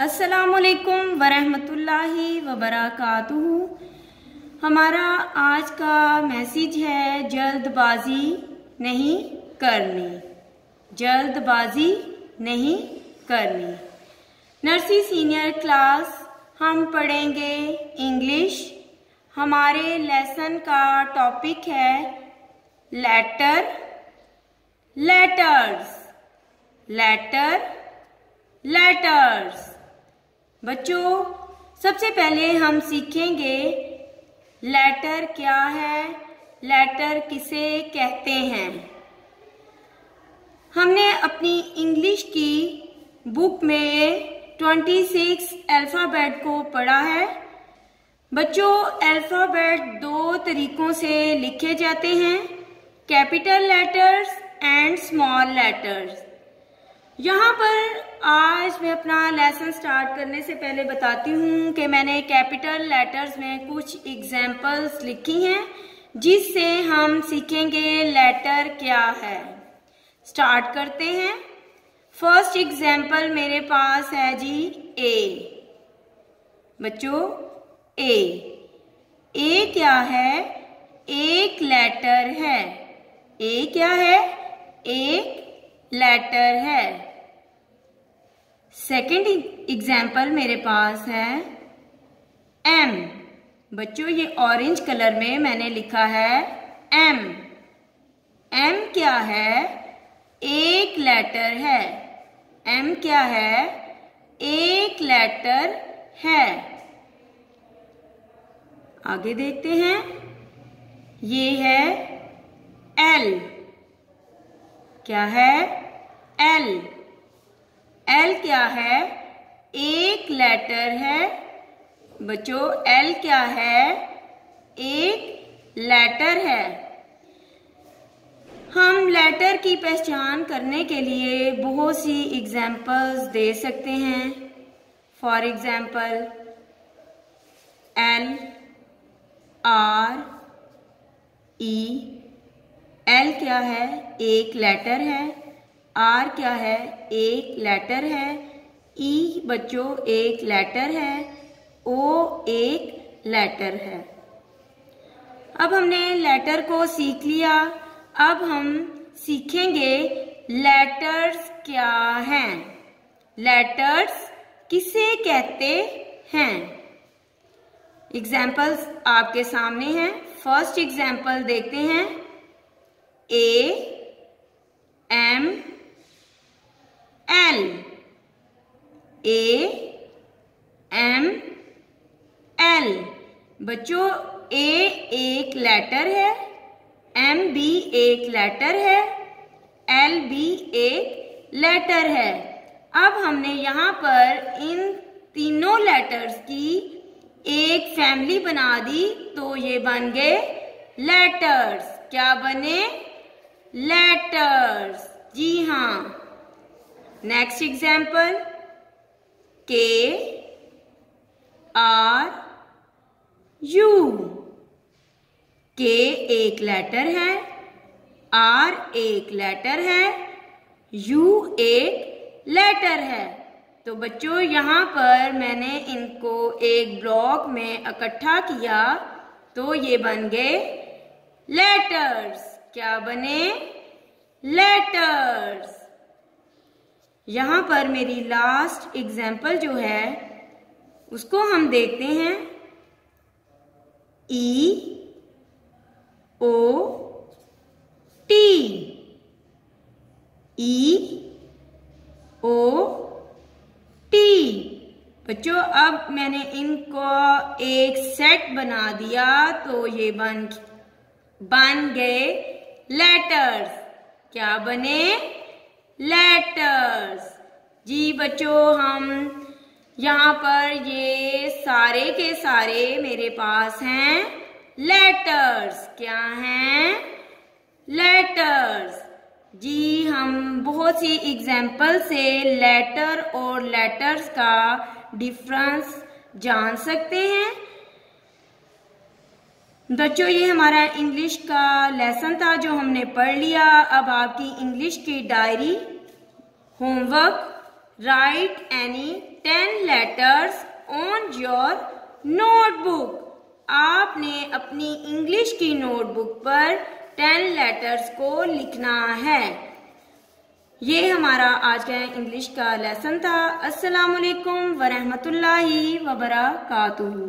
असलकुम वरहमतुल्लाहि वबरकातुहू। हमारा आज का मैसेज है जल्दबाजी नहीं करनी। जल्दबाजी नहीं करनी। नर्सी सीनियर क्लास, हम पढ़ेंगे इंग्लिश। हमारे लेसन का टॉपिक है लेटर, लेटर्स। Letter, letters. बच्चों, सबसे पहले हम सीखेंगे लेटर क्या है? लेटर किसे कहते हैं? हमने अपनी इंग्लिश की बुक में 26 अल्फ़ाबेट को पढ़ा है। बच्चों अल्फ़ाबेट दो तरीकों से लिखे जाते हैं। Capital letters and small letters यहाँ पर आज मैं अपना लेसन स्टार्ट करने से पहले बताती हूँ कि मैंने कैपिटल लेटर्स में कुछ एग्जाम्पल्स लिखी हैं, जिससे हम सीखेंगे लेटर क्या है। स्टार्ट करते हैं। फ़र्स्ट एग्ज़ाम्पल मेरे पास है जी ए बच्चों ए ए क्या है? एक लेटर है। ए क्या है? एक लेटर है। सेकेंड एग्ज़ाम्पल मेरे पास है एम बच्चों, ये ऑरेंज कलर में मैंने लिखा है एम एम क्या है? एक लेटर है। एम क्या है? एक लेटर है। आगे देखते हैं। ये है एल क्या है? एल एल क्या है? एक लेटर है। बच्चों एल क्या है? एक लेटर है। हम लेटर की पहचान करने के लिए बहुत सी एग्जाम्पल्स दे सकते हैं। For example L R E L क्या है? एक लेटर है। आर क्या है? एक लेटर है. ई e बच्चों, एक लेटर है. ओ एक लेटर है. अब हमने लेटर को सीख लिया. अब हम सीखेंगे लेटर्स क्या हैं? लेटर्स किसे कहते हैं? एग्जाम्पल्स आपके सामने हैं. फ़र्स्ट एग्ज़ाम्पल देखते हैं. A M L A M L बच्चों ए एक लेटर है एम भी एक लेटर है एल भी एक लेटर है। अब हमने यहाँ पर इन तीनों लेटर्स की एक फैमिली बना दी तो ये बन गए लेटर्स क्या बने? लेटर्स जी हाँ। Next example K R U K एक लेटर है आर एक लेटर है यू एक लेटर है। तो बच्चों, यहाँ पर मैंने इनको एक ब्लॉक में इकट्ठा किया तो ये बन गए लेटर्स क्या बने? लेटर्स यहाँ पर मेरी लास्ट एग्ज़ाम्पल जो है, उसको हम देखते हैं। ई O T E O T बच्चों, अब मैंने इनको एक सेट बना दिया तो ये बन बन गए लेटर्स क्या बने? लेटर्स जी बच्चों, हम यहाँ पर ये सारे के सारे मेरे पास हैं। लेटर्स क्या हैं? लेटर्स जी, हम बहुत सी एग्ज़ाम्पल से लेटर और लेटर्स का डिफरेंस जान सकते हैं। बच्चों, ये हमारा इंग्लिश का लेसन था जो हमने पढ़ लिया। अब आपकी इंग्लिश की diary homework write any ten letters on your notebook आपने अपनी इंग्लिश की नोटबुक पर टेन लेटर्स को लिखना है। ये हमारा आज का इंग्लिश का लेसन था। अस्सलाम वालेकुम वरहमतुल्लाहि वबरकातुहू